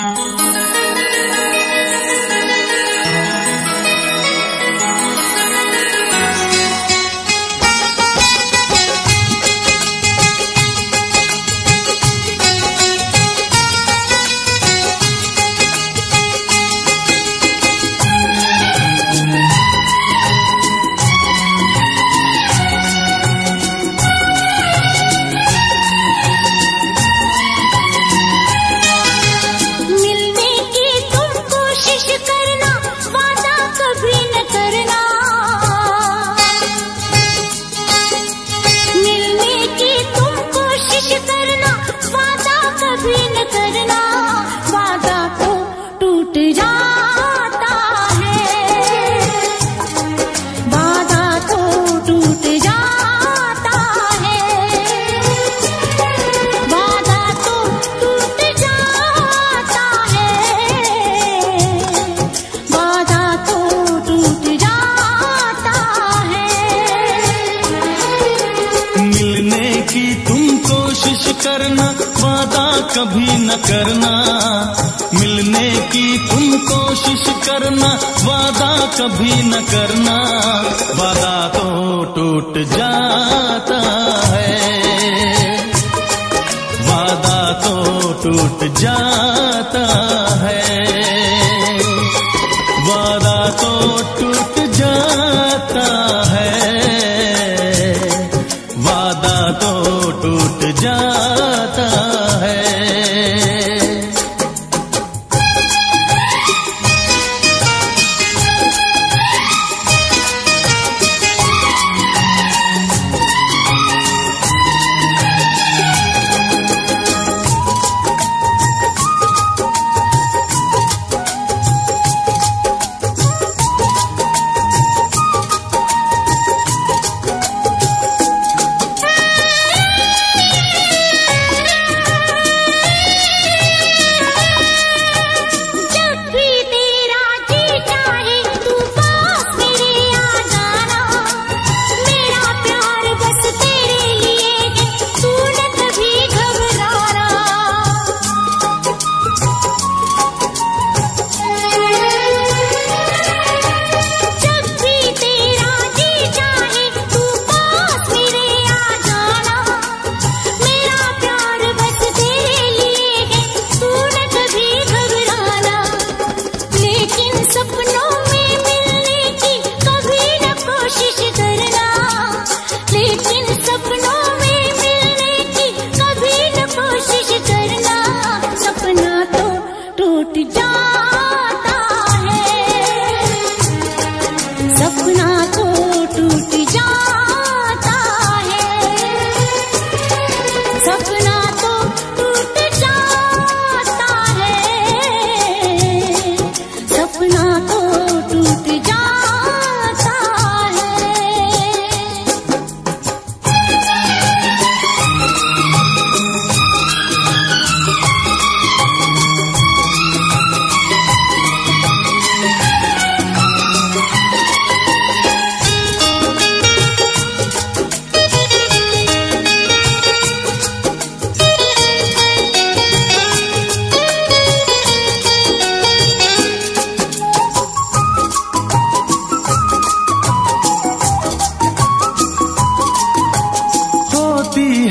Música कभी न करना। मिलने की तुम कोशिश करना, वादा कभी न करना। वादा तो टूट जाता है। वादा तो टूट जाता है। वादा तो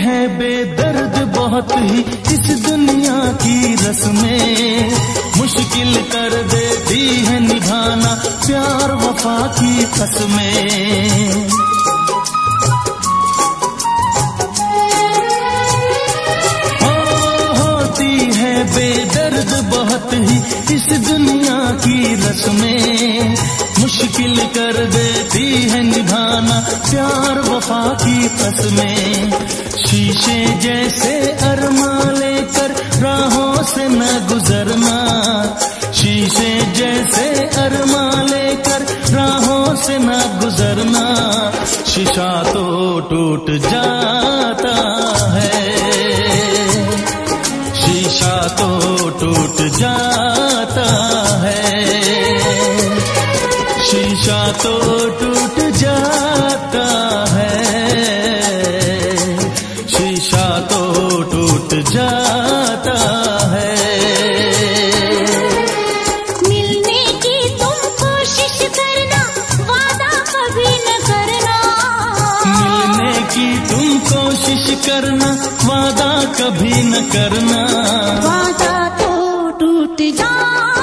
है बेदर्द बहुत ही इस दुनिया की रस्में। मुश्किल कर देती है निभाना प्यार वफा की कसमें। बेदर्द बहुत ही इस दुनिया की रस्में। मुश्किल कर देती है निभाना प्यार वफा की कसमें। शीशे जैसे अरमा लेकर राहों से न गुजरना। शीशे जैसे अरमा लेकर राहों से न गुजरना। शीशा तो टूट जाता है। शीशा तो टूट जाता है। शीशा तो टूट कोशिश करना वादा कभी न करना। वादा तो टूट जाता